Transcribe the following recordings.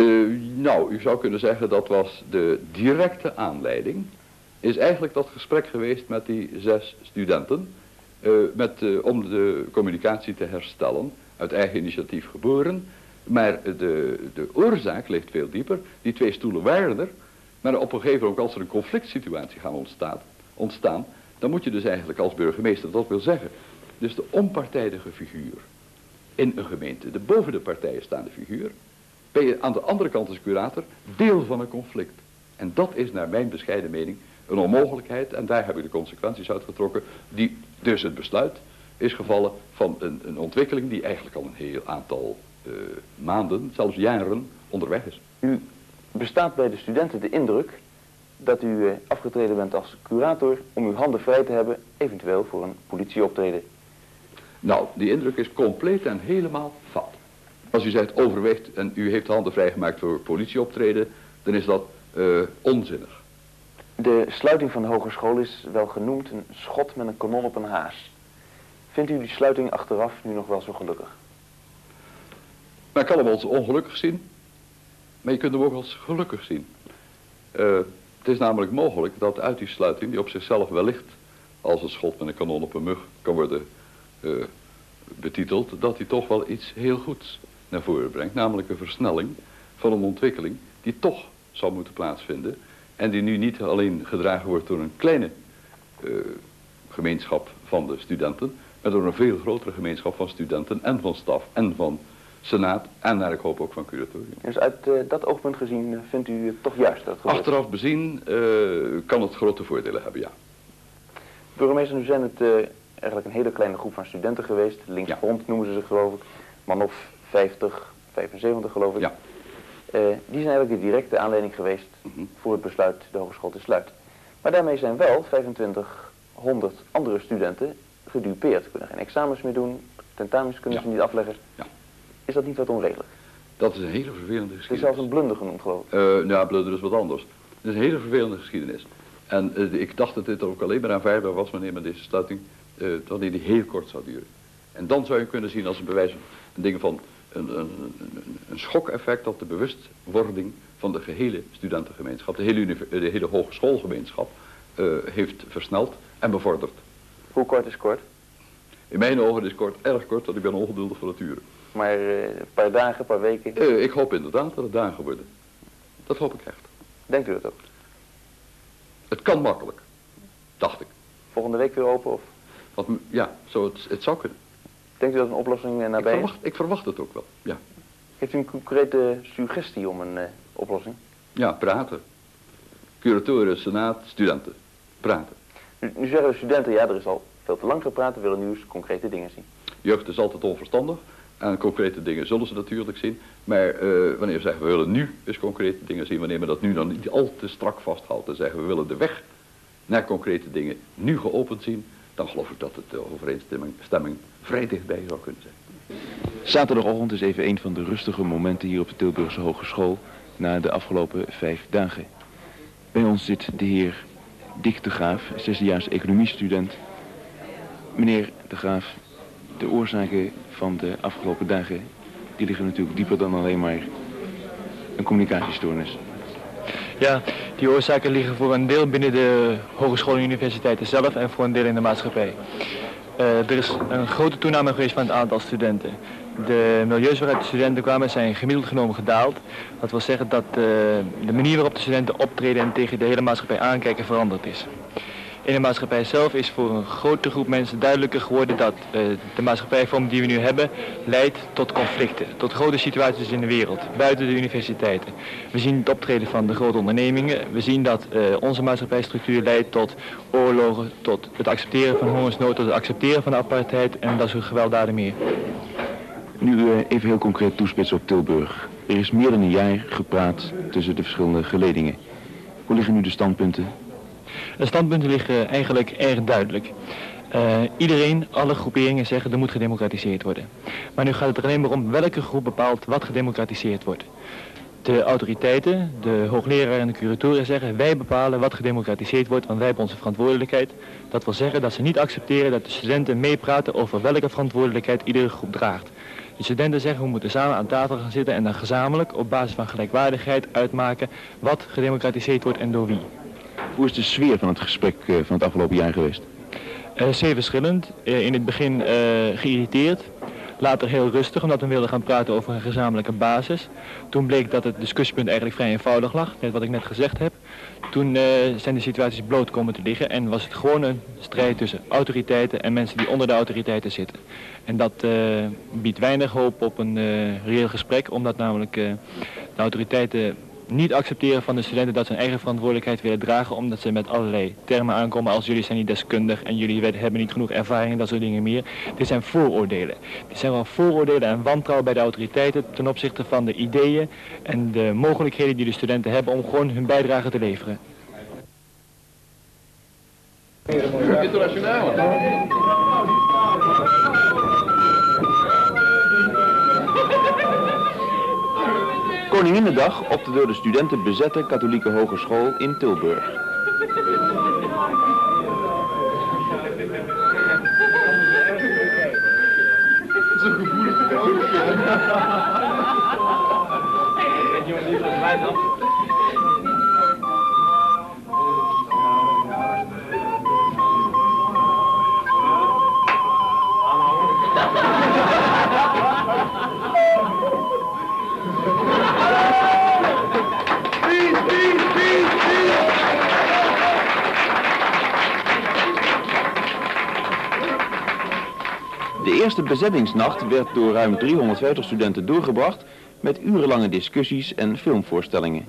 Uh, nou, u zou kunnen zeggen dat was de directe aanleiding. Is eigenlijk dat gesprek geweest met die zes studenten. Uh, met, uh, om de communicatie te herstellen. Uit eigen initiatief geboren. Maar de, de oorzaak ligt veel dieper. Die twee stoelen waren er. Maar op een gegeven moment, als er een conflict situatie gaat ontstaan, ontstaan, dan moet je dus eigenlijk als burgemeester, dat wil zeggen, dus de onpartijdige figuur in een gemeente, de boven de partijen staande figuur, ben je aan de andere kant als curator deel van een conflict. En dat is naar mijn bescheiden mening een onmogelijkheid en daar heb ik de consequenties uitgetrokken, die dus het besluit is gevallen van een, een ontwikkeling die eigenlijk al een heel aantal uh, maanden, zelfs jaren onderweg is. U bestaat bij de studenten de indruk dat u uh, afgetreden bent als curator om uw handen vrij te hebben, eventueel voor een politieoptreden. Nou, die indruk is compleet en helemaal fout. Als u zegt overweegt en u heeft de handen vrijgemaakt voor politieoptreden, dan is dat uh, onzinnig. De sluiting van de hogeschool is wel genoemd een schot met een kanon op een haas. Vindt u die sluiting achteraf nu nog wel zo gelukkig? Men kan hem als ongelukkig zien, maar je kunt hem ook als gelukkig zien. Uh, het is namelijk mogelijk dat uit die sluiting, die op zichzelf wellicht als een schot met een kanon op een mug kan worden uh, betiteld, dat hij toch wel iets heel goeds naar voren brengt. Namelijk een versnelling van een ontwikkeling die toch zou moeten plaatsvinden. En die nu niet alleen gedragen wordt door een kleine uh, gemeenschap van de studenten, maar door een veel grotere gemeenschap van studenten en van staf en van senaat en naar ik hoop ook van curatorium. Dus uit uh, dat oogpunt gezien uh, vindt u het toch juist dat Achteraf bezien kan het grote voordelen hebben, ja. Burgemeester, nu zijn het eigenlijk een hele kleine groep van studenten geweest. Linksfront ja. noemen ze zich geloof ik. Man of 50, 75 geloof ik. Ja. die zijn eigenlijk de directe aanleiding geweest mm -hmm. voor het besluit de hogeschool te sluiten. Maar daarmee zijn wel 2500 andere studenten gedupeerd. Kunnen geen examens meer doen, tentamens kunnen ja. ze niet afleggen. Ja. Is dat niet wat onredelijk? Dat is een hele vervelende geschiedenis. Het is zelfs een blunder genoemd, geloof ik. Uh, ja, blunder is wat anders. Het is een hele vervelende geschiedenis. En uh, ik dacht dat dit ook alleen maar aanvaardbaar was wanneer men deze sluiting, wanneer die heel kort zou duren. En dan zou je kunnen zien als een bewijs van dingen van een, een, een, schokeffect op de bewustwording van de gehele studentengemeenschap, de hele, de hele hogeschoolgemeenschap, heeft versneld en bevorderd. Hoe kort is kort? In mijn ogen is kort erg kort, want ik ben ongeduldig voor het duren. Maar uh, een paar dagen, een paar weken? Uh, ik hoop inderdaad dat het dagen worden. Dat hoop ik echt. Denkt u dat ook? Het kan makkelijk, dacht ik. Volgende week weer open of? Wat, ja, zo het, het zou kunnen. Denkt u dat een oplossing uh, nabij ik verwacht, ik verwacht het ook wel, ja. Heeft u een concrete suggestie om een oplossing? Ja, praten. Curatoren, senaat, studenten. Praten. Nu, nu zeggen de studenten, ja, er is al veel te lang gepraat, we willen nu eens concrete dingen zien. Jeugd is altijd onverstandig. En concrete dingen zullen ze natuurlijk zien. Maar uh, wanneer we zeggen we willen nu eens concrete dingen zien. Wanneer we dat nu dan niet al te strak vasthoudt. En zeggen we willen de weg naar concrete dingen nu geopend zien. Dan geloof ik dat het de overeenstemming stemming vrij dichtbij zou kunnen zijn. Zaterdagochtend is even een van de rustige momenten hier op de Tilburgse Hogeschool. Na de afgelopen vijf dagen. Bij ons zit de heer Dick de Graaf, zesdejaars economiestudent. Meneer de Graaf, de oorzaken van de afgelopen dagen, die liggen natuurlijk dieper dan alleen maar een communicatiestoornis. Ja, die oorzaken liggen voor een deel binnen de hogescholen en universiteiten zelf en voor een deel in de maatschappij. Uh, er is een grote toename geweest van het aantal studenten. De milieus waaruit de studenten kwamen zijn gemiddeld genomen gedaald. Dat wil zeggen dat uh, de manier waarop de studenten optreden en tegen de hele maatschappij aankijken veranderd is in de maatschappij zelf is voor een grote groep mensen duidelijker geworden dat uh, de maatschappijvorm die we nu hebben leidt tot conflicten, tot grote situaties in de wereld, buiten de universiteiten. We zien het optreden van de grote ondernemingen, we zien dat uh, onze maatschappijstructuur leidt tot oorlogen, tot het accepteren van hongersnood, tot het accepteren van apartheid en dat soort gewelddaden meer. Nu uh, even heel concreet toespitsen op Tilburg. Er is meer dan een jaar gepraat tussen de verschillende geledingen. Hoe liggen nu de standpunten de standpunten liggen eigenlijk erg duidelijk. Uh, iedereen, alle groeperingen zeggen er moet gedemocratiseerd worden. Maar nu gaat het er alleen maar om welke groep bepaalt wat gedemocratiseerd wordt. de autoriteiten, de hoogleraar en de curatoren zeggen wij bepalen wat gedemocratiseerd wordt, want wij hebben onze verantwoordelijkheid. Dat wil zeggen dat ze niet accepteren dat de studenten meepraten over welke verantwoordelijkheid iedere groep draagt. De studenten zeggen we moeten samen aan tafel gaan zitten en dan gezamenlijk op basis van gelijkwaardigheid uitmaken wat gedemocratiseerd wordt en door wie. Hoe is de sfeer van het gesprek eh, van het afgelopen jaar geweest? Uh, zeer verschillend. Uh, in het begin uh, geïrriteerd. Later heel rustig, omdat we wilden gaan praten over een gezamenlijke basis. Toen bleek dat het discussiepunt eigenlijk vrij eenvoudig lag, net wat ik net gezegd heb. Toen zijn de situaties bloot komen te liggen en was het gewoon een strijd tussen autoriteiten en mensen die onder de autoriteiten zitten. En dat biedt weinig hoop op een reëel gesprek, omdat namelijk de autoriteiten niet accepteren van de studenten dat ze hun eigen verantwoordelijkheid willen dragen, omdat ze met allerlei termen aankomen als jullie zijn niet deskundig en jullie hebben niet genoeg ervaring en dat soort dingen meer. Dit zijn vooroordelen. Dit zijn wel vooroordelen en wantrouwen bij de autoriteiten ten opzichte van de ideeën en de mogelijkheden die de studenten hebben om gewoon hun bijdrage te leveren. Koninginnedag op de door de studenten bezette katholieke hogeschool in Tilburg. Eerste bezettingsnacht werd door ruim 350 studenten doorgebracht met urenlange discussies en filmvoorstellingen.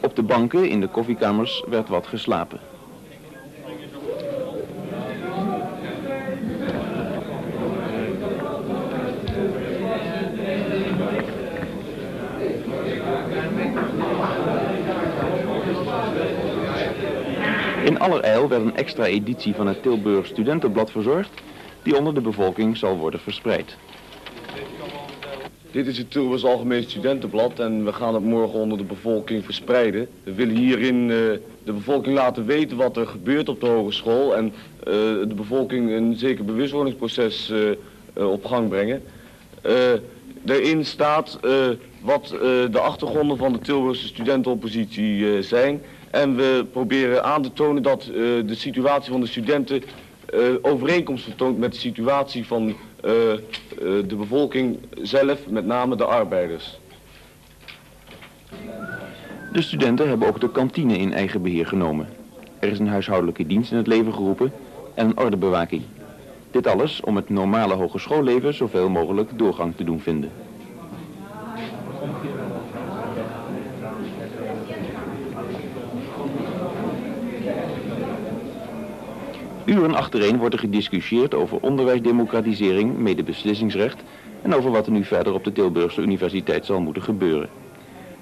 Op de banken in de koffiekamers werd wat geslapen. In allerijl werd een extra editie van het Tilburg Studentenblad verzorgd die onder de bevolking zal worden verspreid. Dit is het Tilburgs Algemeen Studentenblad en we gaan het morgen onder de bevolking verspreiden. We willen hierin uh, de bevolking laten weten wat er gebeurt op de hogeschool en uh, de bevolking een zeker bewustwordingsproces uh, op gang brengen. daarin staat wat de achtergronden van de Tilburgse studentenoppositie zijn en we proberen aan te tonen dat de situatie van de studenten uh, overeenkomst vertoont met de situatie van uh, uh, de bevolking zelf, met name de arbeiders. De studenten hebben ook de kantine in eigen beheer genomen. Er is een huishoudelijke dienst in het leven geroepen en een ordebewaking. Dit alles om het normale hogeschoolleven zoveel mogelijk doorgang te doen vinden. Uren achtereen wordt er gediscussieerd over onderwijsdemocratisering, medebeslissingsrecht en over wat er nu verder op de Tilburgse Universiteit zal moeten gebeuren.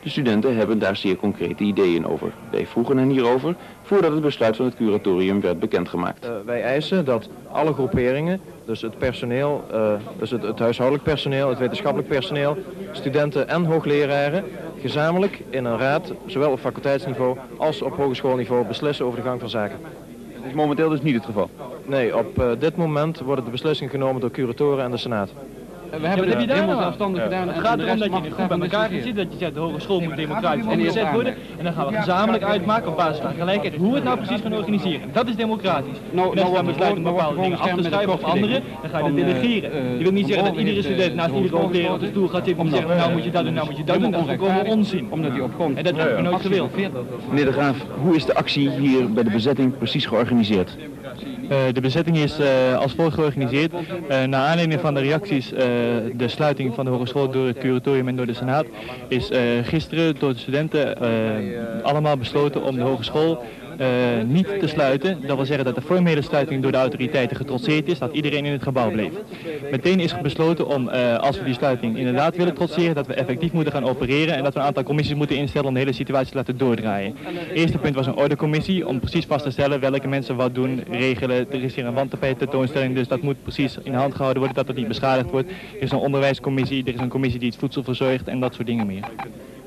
De studenten hebben daar zeer concrete ideeën over. Wij vroegen hen hierover voordat het besluit van het curatorium werd bekendgemaakt. Uh, wij eisen dat alle groeperingen, dus het personeel, uh, dus het huishoudelijk personeel, het wetenschappelijk personeel, studenten en hoogleraren gezamenlijk in een raad, zowel op faculteitsniveau als op hogeschoolniveau, beslissen over de gang van zaken. Is momenteel dus niet het geval? Nee, op uh, dit moment worden de beslissingen genomen door curatoren en de Senaat. We hebben het helemaal zelfstandig gedaan. Het gaat erom dat je groep bij elkaar zit, dat je zegt de hogeschool moet democratisch opgezet worden. En dan gaan we gezamenlijk uitmaken op basis van gelijkheid hoe we het nou precies gaan organiseren. Dat is democratisch. Nou, en als je dan besluit om bepaalde dingen af te schrijven op anderen, dan ga je dat delegeren. Je wil niet zeggen dat iedere student naast iedere hoogleraar op de stoel gaat zitten en zeggen nou moet je dat doen, nou moet je dat doen. Dat is volkomen onzin. Omdat die op grond. En dat hebben we nooit gewild. Meneer de Graaf, hoe is de actie hier bij de bezetting precies georganiseerd? Uh, de bezetting is uh, als volgt georganiseerd. Uh, naar aanleiding van de reacties, de sluiting van de hogeschool door het curatorium en door de senaat, is gisteren door de studenten allemaal besloten om de hogeschool uh, niet te sluiten. Dat wil zeggen dat de formele sluiting door de autoriteiten getrotseerd is, dat iedereen in het gebouw bleef. Meteen is besloten om, uh, als we die sluiting inderdaad willen trotseren, dat we effectief moeten gaan opereren en dat we een aantal commissies moeten instellen om de hele situatie te laten doordraaien. Eerste punt was een ordecommissie om precies vast te stellen welke mensen wat doen, regelen. Er is hier een wandtapijt tentoonstelling, dus dat moet precies in hand gehouden worden, dat het niet beschadigd wordt. Er is een onderwijscommissie, er is een commissie die het voedsel verzorgt en dat soort dingen meer.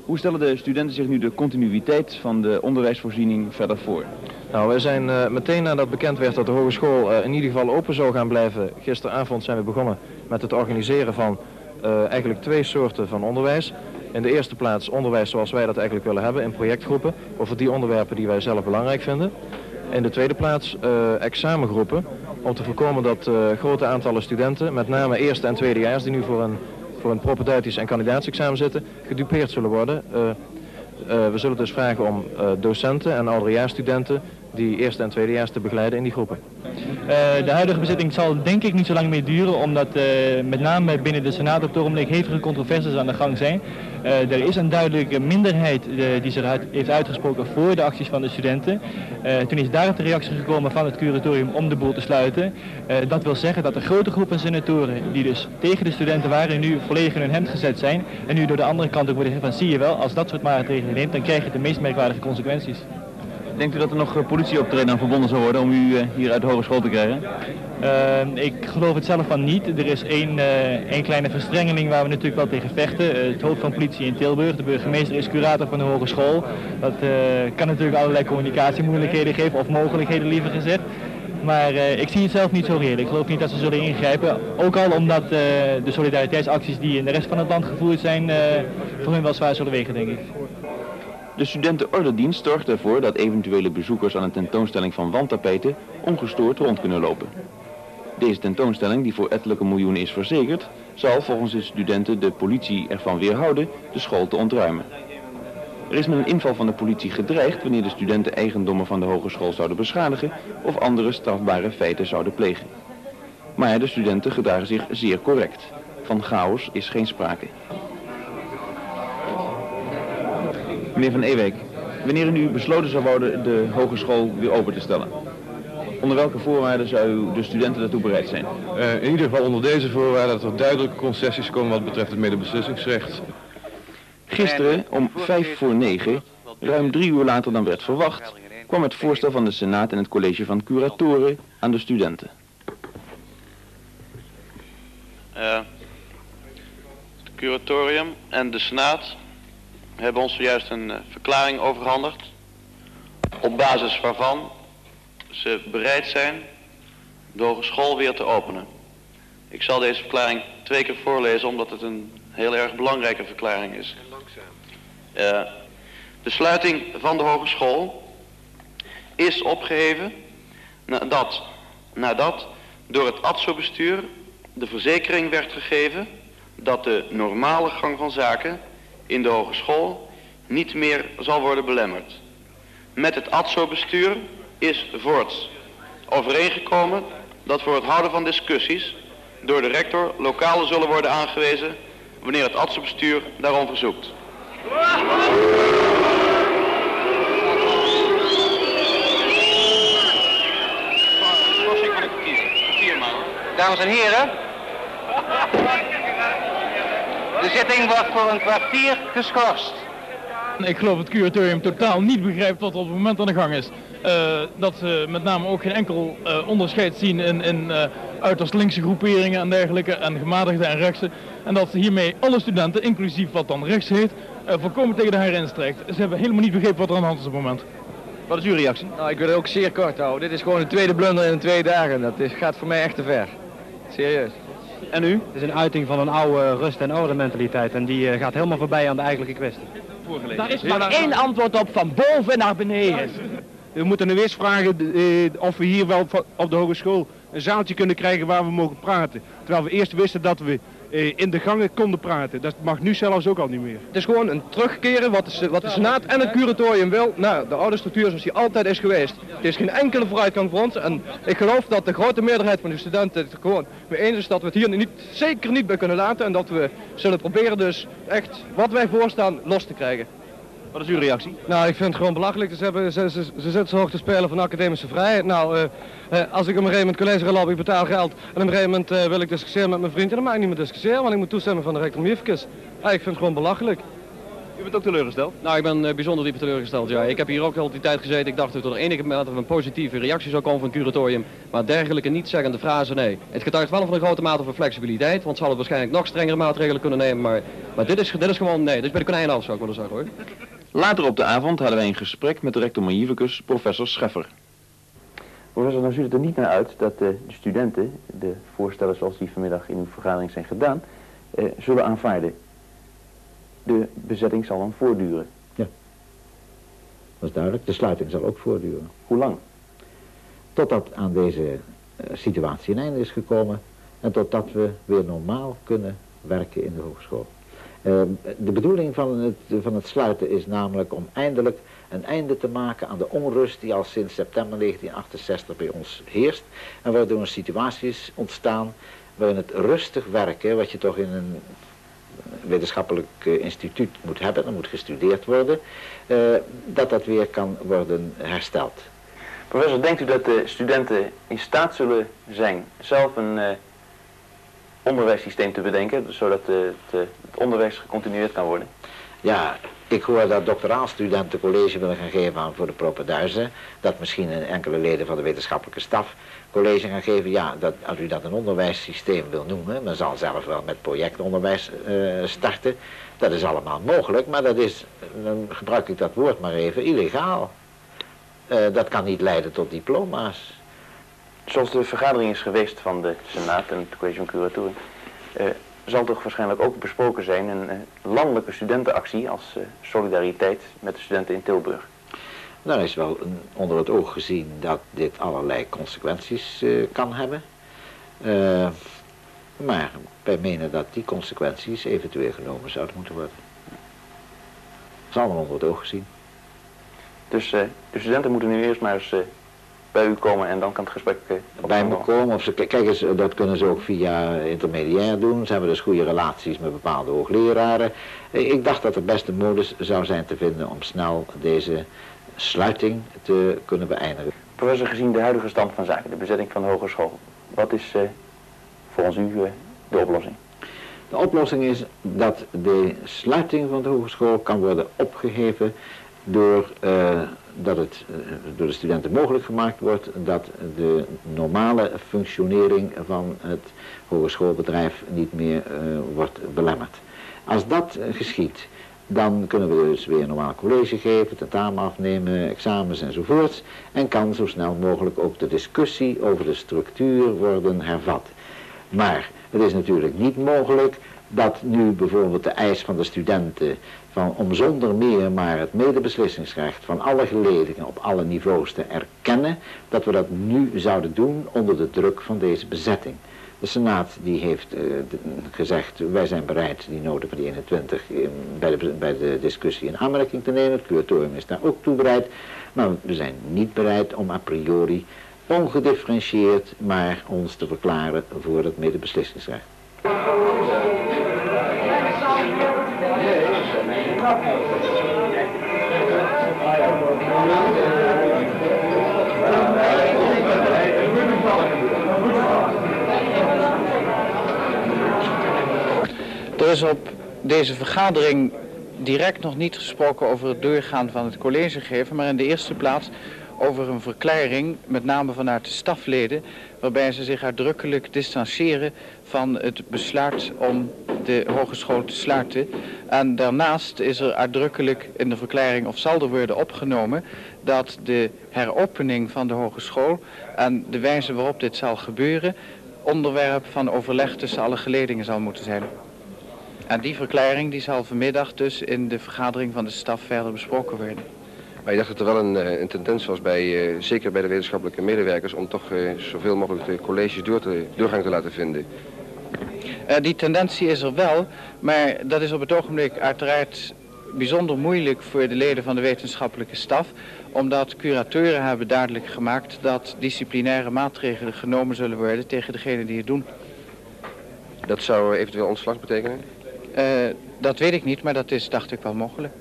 Hoe stellen de studenten zich nu de continuïteit van de onderwijsvoorziening verder voor? Nou, wij zijn uh, meteen nadat bekend werd dat de hogeschool uh, in ieder geval open zou gaan blijven. Gisteravond zijn we begonnen met het organiseren van uh, eigenlijk twee soorten van onderwijs. In de eerste plaats onderwijs zoals wij dat eigenlijk willen hebben in projectgroepen over die onderwerpen die wij zelf belangrijk vinden. In de tweede plaats examengroepen om te voorkomen dat grote aantallen studenten, met name eerste en tweedejaars die nu voor een voor een propedeutisch en kandidaatsexamen zitten, gedupeerd zullen worden. Uh, uh, we zullen dus vragen om uh, docenten en ouderjaarsstudenten die eerste en tweedejaars te begeleiden in die groepen. Uh, de huidige bezitting zal denk ik niet zo lang meer duren, omdat uh, met name binnen de Senaat op het ogenblik hevige controversies aan de gang zijn. Uh, er is een duidelijke minderheid die zich uit, heeft uitgesproken voor de acties van de studenten. toen is daarop de reactie gekomen van het curatorium om de boel te sluiten. dat wil zeggen dat er grote groepen senatoren die dus tegen de studenten waren nu volledig in hun hemd gezet zijn. En nu door de andere kant ook worden gezegd van zie je wel, als dat soort maatregelen neemt dan krijg je de meest merkwaardige consequenties. Denkt u dat er nog politieoptreden aan verbonden zal worden om u hier uit de hogeschool te krijgen? Uh, ik geloof het zelf van niet. Er is één, één kleine verstrengeling waar we natuurlijk wel tegen vechten. Het hoofd van politie in Tilburg, de burgemeester is curator van de hogeschool. Dat kan natuurlijk allerlei communicatiemoeilijkheden geven, of mogelijkheden liever gezegd. Maar ik zie het zelf niet zo reëel. Ik geloof niet dat ze zullen ingrijpen. Ook al omdat de solidariteitsacties die in de rest van het land gevoerd zijn, voor hun wel zwaar zullen wegen, denk ik. De studentenordedienst zorgt ervoor dat eventuele bezoekers aan een tentoonstelling van wandtapijten ongestoord rond kunnen lopen. Deze tentoonstelling, die voor ettelijke miljoenen is verzekerd, zal volgens de studenten de politie ervan weerhouden de school te ontruimen. Er is met een inval van de politie gedreigd wanneer de studenten eigendommen van de hogeschool zouden beschadigen of andere strafbare feiten zouden plegen. Maar de studenten gedragen zich zeer correct. Van chaos is geen sprake. Meneer Van Ewijk, wanneer u nu besloten zou worden de hogeschool weer open te stellen, onder welke voorwaarden zou de studenten daartoe bereid zijn? Uh, in ieder geval onder deze voorwaarden dat er duidelijke concessies komen wat betreft het medebeslissingsrecht. Gisteren om vijf voor negen, ruim drie uur later dan werd verwacht, kwam het voorstel van de Senaat en het college van curatoren aan de studenten. Uh, het curatorium en de Senaat hebben ons zojuist een uh, verklaring overhandigd. Op basis waarvan ze bereid zijn de hogeschool weer te openen. Ik zal deze verklaring twee keer voorlezen omdat het een heel erg belangrijke verklaring is. Uh, de sluiting van de hogeschool is opgeheven nadat, nadat door het ADSO-bestuur de verzekering werd gegeven dat de normale gang van zaken in de hogeschool niet meer zal worden belemmerd. Met het ADSO-bestuur is voorts overeengekomen dat voor het houden van discussies door de rector lokalen zullen worden aangewezen wanneer het ADSO-bestuur daarom verzoekt. Dames en heren, de zitting wordt voor een kwartier geschorst. Ik geloof dat het curatorium totaal niet begrijpt wat er op het moment aan de gang is. Uh, dat ze met name ook geen enkel uh, onderscheid zien in, in uh, uiterst linkse groeperingen en dergelijke, en gematigde en rechtse. En dat hiermee alle studenten, inclusief wat dan rechts heet, volkomen tegen de haren instrijkt. Ze hebben helemaal niet begrepen wat er aan de hand is op het moment. Wat is uw reactie? Nou, ik wil het ook zeer kort houden. Dit is gewoon een tweede blunder in twee dagen. Dat is, gaat voor mij echt te ver. Serieus. En u? Het is een uiting van een oude rust- en orde mentaliteit. En die uh, gaat helemaal voorbij aan de eigenlijke kwestie. Daar is maar één antwoord op, van boven naar beneden. We moeten nu eens vragen uh, of we hier wel op de hogeschool een zaaltje kunnen krijgen waar we mogen praten. Terwijl we eerst wisten dat we uh, in de gangen konden praten. Dat mag nu zelfs ook al niet meer. Het is gewoon een terugkeren wat de, wat de Senaat en het curatorium wil naar de oude structuur zoals die altijd is geweest. Het is geen enkele vooruitgang voor ons en ik geloof dat de grote meerderheid van de studenten het gewoon mee eens is dat we het hier niet, zeker niet bij kunnen laten en dat we zullen proberen dus echt wat wij voorstaan los te krijgen. Wat is uw reactie? Nou, ik vind het gewoon belachelijk. Ze, hebben, ze, ze, ze zitten zo hoog te spelen van academische vrijheid. Nou, uh, uh, als ik op een gegeven moment college ga lopen, ik betaal geld. En op een gegeven moment uh, wil ik discussiëren met mijn vriend. En dan mag ik niet meer discussiëren, want ik moet toestemmen van de rector Miefkes. Ik vind het gewoon belachelijk. bent ook teleurgesteld? Nou, ik ben uh, bijzonder diep teleurgesteld, ja. Ik heb hier ook al die tijd gezeten. Ik dacht dat er enige mate van een positieve reactie zou komen van het curatorium. Maar dergelijke niet-zeggende frase, nee. Het getuigt wel van een grote mate van flexibiliteit. Want ze hadden waarschijnlijk nog strengere maatregelen kunnen nemen. Maar, maar dit, is, dit is gewoon, nee, dit is bij de konijn af, zou ik willen zeggen, hoor. Later op de avond hadden wij een gesprek met de rector magnificus, professor Scheffer. Professor, dan ziet het er niet naar uit dat de studenten, de voorstellen zoals die vanmiddag in uw vergadering zijn gedaan, eh, zullen aanvaarden. De bezetting zal dan voortduren. Ja, dat is duidelijk. De sluiting zal ook voortduren. Hoe lang? Totdat aan deze uh, situatie een einde is gekomen en totdat we weer normaal kunnen werken in de hogeschool. Uh, de bedoeling van het, van het sluiten is namelijk om eindelijk een einde te maken aan de onrust die al sinds september 1968 bij ons heerst. En waardoor situaties ontstaan waarin het rustig werken, wat je toch in een wetenschappelijk eh, instituut moet hebben, er moet gestudeerd worden, uh, dat dat weer kan worden hersteld. Professor, denkt u dat de studenten in staat zullen zijn zelf een uh, onderwijssysteem te bedenken, zodat het, onderwijs gecontinueerd kan worden? Ja, ik hoor dat doctoraalstudenten college willen gaan geven aan voor de propenduizen. Dat misschien enkele leden van de wetenschappelijke staf college gaan geven. Ja, dat, als u dat een onderwijssysteem wil noemen, men zal zelf wel met projectonderwijs uh, starten. Dat is allemaal mogelijk, maar dat is, dan gebruik ik dat woord maar even, illegaal. Uh, dat kan niet leiden tot diploma's. Zoals de vergadering is geweest van de Senaat en het College van Curatoren, uh, zal toch waarschijnlijk ook besproken zijn een landelijke studentenactie als solidariteit met de studenten in Tilburg. Daar is wel een, onder het oog gezien dat dit allerlei consequenties kan hebben. Maar wij menen dat die consequenties eventueel genomen zouden moeten worden. Dat is allemaal onder het oog gezien. Dus de studenten moeten nu eerst maar eens bij u komen en dan kan het gesprek... bij me komen, of ze, kijk eens, dat kunnen ze ook via intermediair doen. Ze hebben dus goede relaties met bepaalde hoogleraren. Ik dacht dat het beste modus zou zijn te vinden om snel deze sluiting te kunnen beëindigen. Professor, gezien de huidige stand van zaken, de bezetting van de hogeschool, wat is uh, volgens u uh, de oplossing? De oplossing is dat de sluiting van de hogeschool kan worden opgeheven door uh, dat het door de studenten mogelijk gemaakt wordt dat de normale functionering van het hogeschoolbedrijf niet meer wordt belemmerd. Als dat geschiet, dan kunnen we dus weer normaal college geven, tentamen afnemen, examens enzovoorts. En kan zo snel mogelijk ook de discussie over de structuur worden hervat. Maar het is natuurlijk niet mogelijk dat nu bijvoorbeeld de eis van de studenten van om zonder meer maar het medebeslissingsrecht van alle geledingen op alle niveaus te erkennen, dat we dat nu zouden doen onder de druk van deze bezetting. De Senaat die heeft uh, gezegd, wij zijn bereid die noten van die 21 in, bij, de, bij de discussie in aanmerking te nemen. Het curatorium is daar ook toe bereid. Maar we zijn niet bereid om a priori ongedifferentieerd maar ons te verklaren voor het medebeslissingsrecht. Er is op deze vergadering direct nog niet gesproken over het doorgaan van het collegegeven, maar in de eerste plaats over een verklaring, met name vanuit de stafleden, waarbij ze zich uitdrukkelijk distancieren van het besluit om de hogeschool te sluiten. En daarnaast is er uitdrukkelijk in de verklaring, of zal er worden opgenomen, dat de heropening van de hogeschool en de wijze waarop dit zal gebeuren, onderwerp van overleg tussen alle geledingen zal moeten zijn. En die verklaring die zal vanmiddag dus in de vergadering van de staf verder besproken worden. Maar je dacht dat er wel een, eh, een tendens was, bij, uh, zeker bij de wetenschappelijke medewerkers, om toch uh, zoveel mogelijk de colleges door te, doorgang te laten vinden. Uh, die tendentie is er wel, maar dat is op het ogenblik uiteraard bijzonder moeilijk voor de leden van de wetenschappelijke staf, omdat curateuren hebben duidelijk gemaakt dat disciplinaire maatregelen genomen zullen worden tegen degenen die het doen. Dat zou eventueel ontslag betekenen? Uh, dat weet ik niet, maar dat is, dacht ik, wel mogelijk.